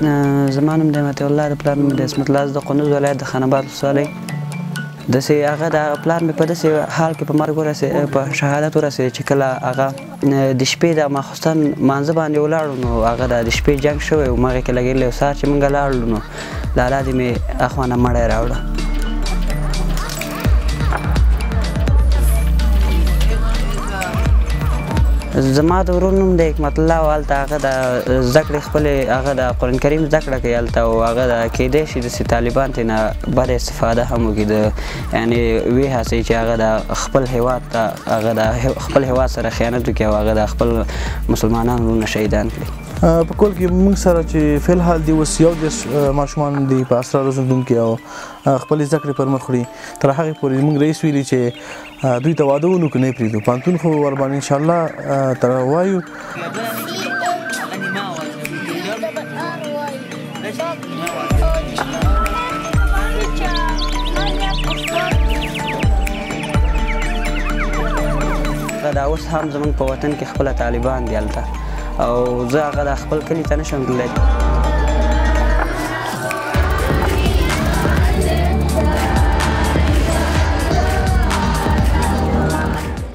زما نوم دی متي الله د پلار نوم دی اسمت لاس د قنوز ولایت د خانباد ولسوالۍ د سي هغه د پلار مې په داسې حال کې په مرګ ورسې په شهادت ورسې چې کله هغه د شپې د ماخستن مانځه باندې ولاړو نو هغه د شپې جنگ شوی او مغه کې لګېدل او سار چې مونږ لاړو نو لالا دې مې اخوانه مړی راوړه زما د ورور نوم د حکمت الله او هلته هغه د زده کړې خپلې هغه د قرآن کریم زده کړه کوي هلته او هغه د کیدای شي داسې طالبان ترې نه بد استفاده هم وکړي د یعنې وې هڅې چې هغه د خپل هیواد ته هغه د خپل هیواد سره خیانت وکړي او هغه د خپل مسلمانانو نه شهیدان کړي په کول کې موږ سره چې فل حال دی وس یو د ماشومان دی په اسره روزندونکو او خپل زده کړې پر مخ وړي تر هغه پورې موږ رئیس ویلي چې دوی ته واده ونو کنه پریدو پانتون خو ور باندې ان شاء الله تر وایو دا اوس هم زمونږ په وطن کې خپل طالبان دي هلته او زه هغه د خپل کلي ته نشم تللی